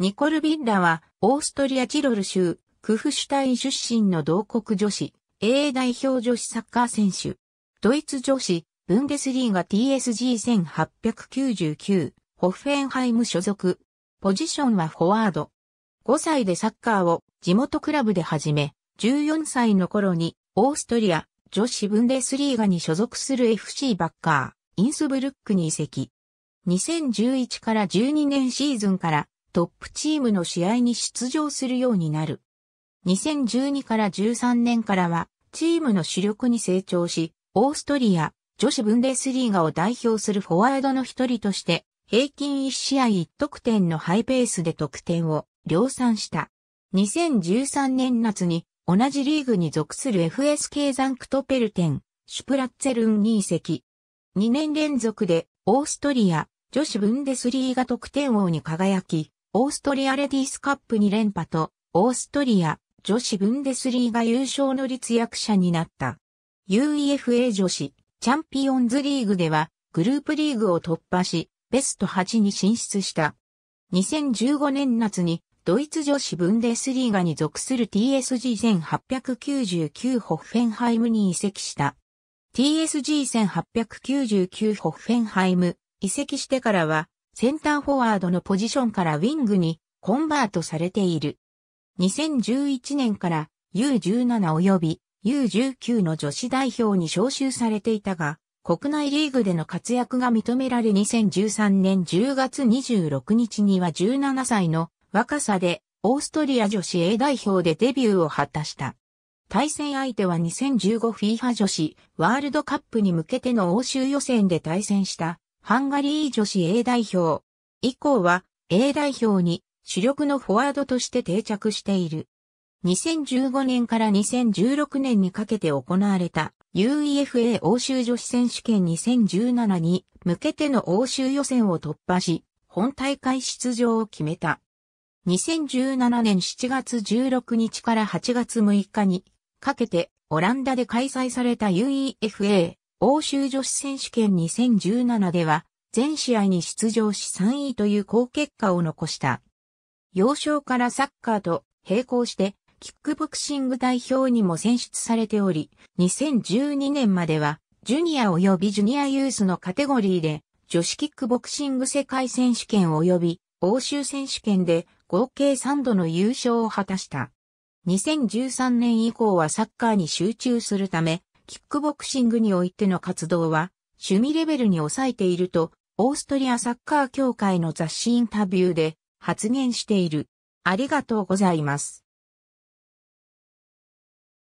ニコル・ビッラは、オーストリア・チロル州、クフシュタイン出身の同国女子、A 代表女子サッカー選手。ドイツ女子、ブンデスリーガ TSG1899、ホッフェンハイム所属。ポジションはフォワード。5歳でサッカーを地元クラブで始め、14歳の頃にオーストリア女子ブンデスリーガに所属する FC バッカー、インスブルックに移籍。2011から12年シーズンからトップチームの試合に出場するようになる。2012から13年からはチームの主力に成長し、オーストリア女子ブンデスリーガを代表するフォワードの一人として平均1試合1得点のハイペースで得点を量産した。2013年夏に同じリーグに属する FSK ザンクトペルテン、シュプラッツェルンに移籍。2年連続でオーストリア女子ブンデスリーガ得点王に輝き、オーストリアレディースカップ2連覇とオーストリア女子ブンデスリーガ優勝の立役者になった。UEFA 女子チャンピオンズリーグではグループリーグを突破し、ベスト8に進出した。2015年夏にドイツ女子ブンデスリーガに属する TSG1899 ホッフェンハイムに移籍した。TSG1899 ホッフェンハイム移籍してからはセンターフォワードのポジションからウィングにコンバートされている。2011年から U17 及び U19 の女子代表に招集されていたが、国内リーグでの活躍が認められ2013年10月26日には17歳の若さでオーストリア女子 A 代表でデビューを果たした。対戦相手は 2015FIFA 女子ワールドカップに向けての欧州予選で対戦したハンガリー女子 A 代表。以降は A 代表に主力のフォワードとして定着している。2015年から2016年にかけて行われた UEFA 欧州女子選手権2017に向けての欧州予選を突破し、本大会出場を決めた。2017年7月16日から8月6日にかけてオランダで開催された UEFA 欧州女子選手権2017では全試合に出場し3位という好結果を残した。幼少からサッカーと並行してキックボクシング代表にも選出されており、2012年までは、ジュニア及びジュニアユースのカテゴリーで、女子キックボクシング世界選手権及び欧州選手権で合計3度の優勝を果たした。2013年以降はサッカーに集中するため、キックボクシングにおいての活動は趣味レベルに抑えていると、オーストリアサッカー協会の雑誌インタビューで発言している。ありがとうございます。